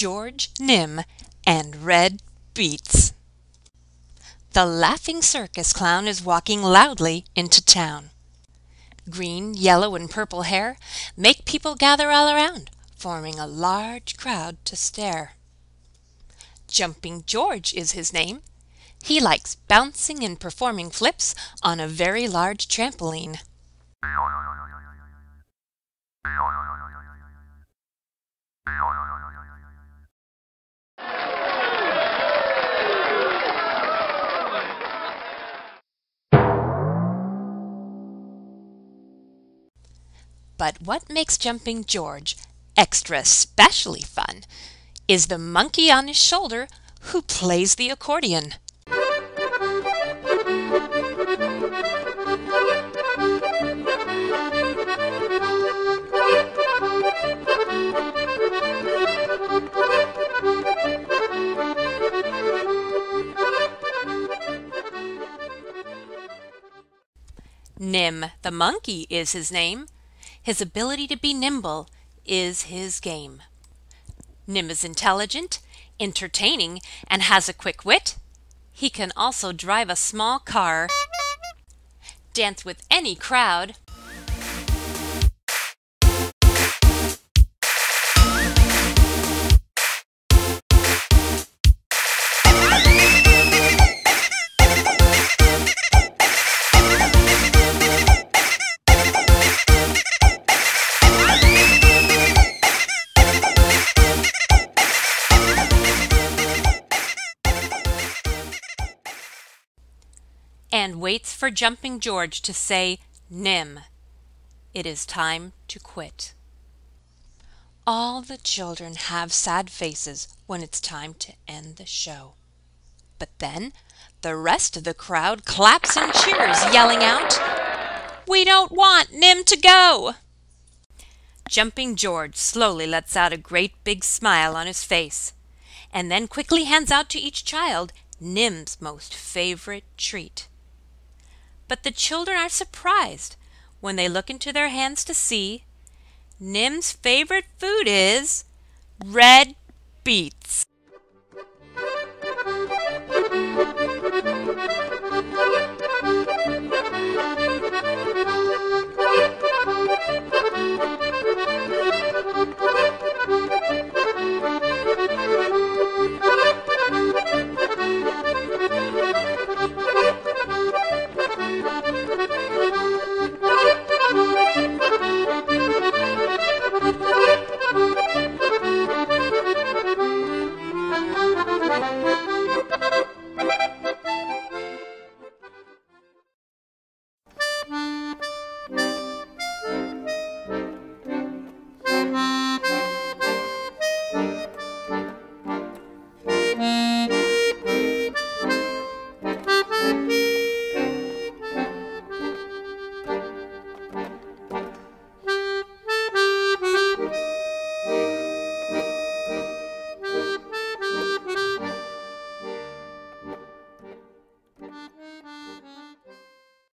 George, Nimb, and Red Beets. The laughing circus clown is walking loudly into town. Green, yellow, and purple hair make people gather all around, forming a large crowd to stare. Jumping George is his name. He likes bouncing and performing flips on a very large trampoline. But what makes Jumping George extra specially fun is the monkey on his shoulder who plays the accordion. Nimb the monkey is his name. His ability to be nimble is his game. Nimb is intelligent, entertaining, and has a quick wit. He can also drive a small car, dance with any crowd, and waits for Jumping George to say Nimb. It is time to quit. All the children have sad faces when it's time to end the show. But then the rest of the crowd claps and cheers, yelling out, We don't want Nimb to go! Jumping George slowly lets out a great big smile on his face, and then quickly hands out to each child Nimb's most favorite treat. But the children are surprised when they look into their hands to see Nimb's favorite food is red beets.